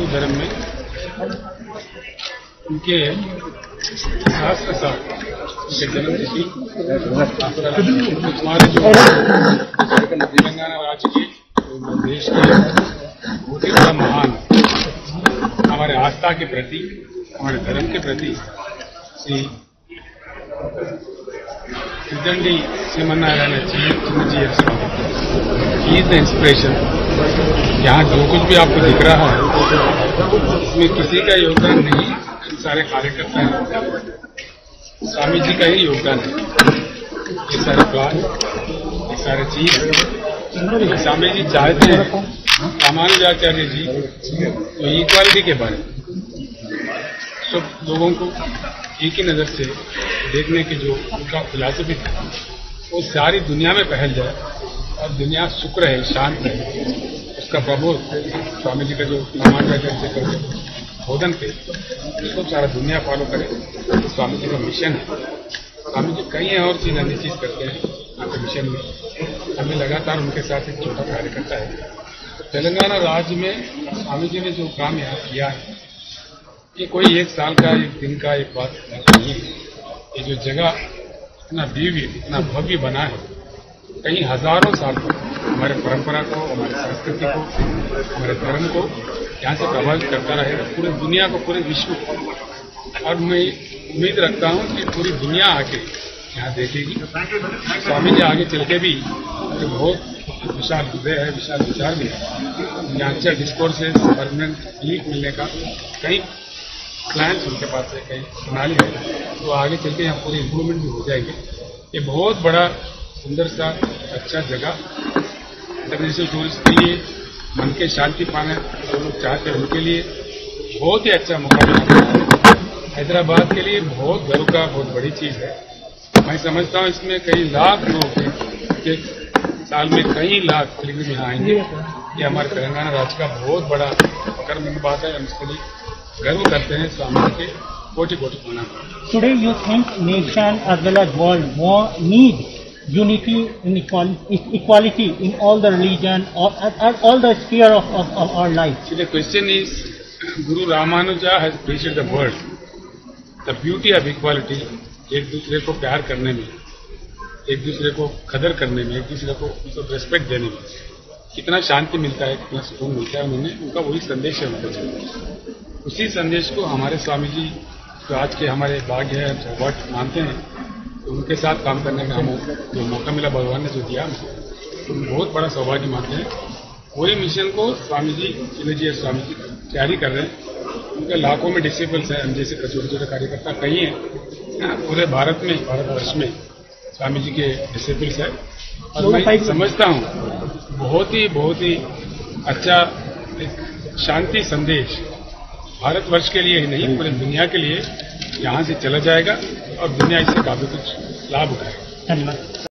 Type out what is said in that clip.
हिंदू धर्म में उनके सास के साथ उनके जन्म हमारे जो तेलंगाना राज्य के देश के बहुत ही बड़ा महान हमारे आस्था के प्रति हमारे धर्म के प्रति श्री सिद्धंडी श्रीमन्नारायण जी जी ही इज़ द इंस्पिरेशन यहाँ जो कुछ भी आपको दिख रहा है, उसमें किसी का योगदान नहीं, सारे कार्यकर्ता हैं। स्वामी जी का ही योगदान है। ये सारे प्लान ये सारे चीज़ स्वामी जी चाहते हैं। रामानुजाचार्य जी तो इक्वालिटी के बारे में। सब लोगों को एक ही नज़र से देखने की जो उनका फिलासफी था, वो सारी दुनिया में फैल जाए। और दुनिया सुख रहे शांत है। उसका प्रबोध स्वामी जी का जो रामाचार्य से कर बोधन थे उसको सारा दुनिया फॉलो करे। स्वामी जी का मिशन है। स्वामी जी कई और चीज़ अन्य चीज़ करते हैं, आपके मिशन में। हमें लगातार उनके साथ एक छोटा कार्यकर्ता है। तेलंगाना राज्य में स्वामी जी ने जो काम यहाँ किया है, ये कोई एक साल का, एक दिन का, एक बात नहीं है। ये जो जगह इतना दिव्य, इतना भव्य बना है कई हज़ारों साल तक हमारे परंपरा को, हमारे संस्कृति को, हमारे धर्म को यहाँ से प्रभावित करता रहेगा पूरी दुनिया को, पूरे विश्व को। और मैं उम्मीद रखता हूँ कि पूरी दुनिया आके यहाँ देखेगी। स्वामी जी आगे चल के भी तो बहुत विशाल हृदय है, विशाल विचार भी है। यहाँ अच्छा डिस्कोर्सेस परमानेंट रिलीफ मिलने का कई प्लान्स उनके पास है, कई प्रणाली है। तो आगे चल के यहाँ पूरी इम्प्रूवमेंट भी हो जाएँगे। ये बहुत बड़ा सुंदर सा अच्छा जगह। इंटरनेशनल टूरिस्ट के लिए मन के शांति पाना जो लोग चाहते हैं उनके लिए। बहुत ही अच्छा मौका मिला हैदराबाद के लिए बहुत गर्व का, बहुत बड़ी चीज़ है। मैं समझता हूँ इसमें कई लाख लोग हैं कि साल में कई लाख पिलग्रिम यहाँ आएँगे। ये हमारे तेलंगाना राज्य का बहुत बड़ा कर्म बात है। हम इसके लिए गर्व करते हैं स्वामी के कोटि कोटि प्रणाम Today you think nation as well as world more unity and equality, equality in all the religion or at, all the sphere of, of, of our life. See, the question is, Guru Ramanuja has preached the world. The beauty of equality, एक दूसरे को प्यार करने में एक दूसरे को कदर करने में एक दूसरे को मतलब रेस्पेक्ट देने में कितना शांति मिलता है कितना सुकून मिलता है उन्होंने उनका वही संदेश है उनका उसी संदेश को हमारे स्वामी जी जो आज के हमारे भाग्य है सौभाग्य मानते हैं तो उनके साथ काम करने का हमें जो मौका मिला, भगवान ने जो दिया तो बहुत बड़ा सौभाग्य मानते हैं। पूरे मिशन को स्वामी जी चिन्ह जी स्वामी जी तैयारी कर रहे हैं। उनके लाखों में डिसिपल्स हैं, हम जैसे छोटे छोटे कार्यकर्ता कई हैं। पूरे भारत में, भारतवर्ष में स्वामी जी के डिसिपल्स है। और मैं समझता हूँ, बहुत ही बहुत ही अच्छा एक शांति संदेश भारतवर्ष के लिए ही नहीं, पूरे दुनिया के लिए यहाँ से चला जाएगा और दुनिया इससे काफ़ी कुछ लाभ उठाएगा। धन्यवाद।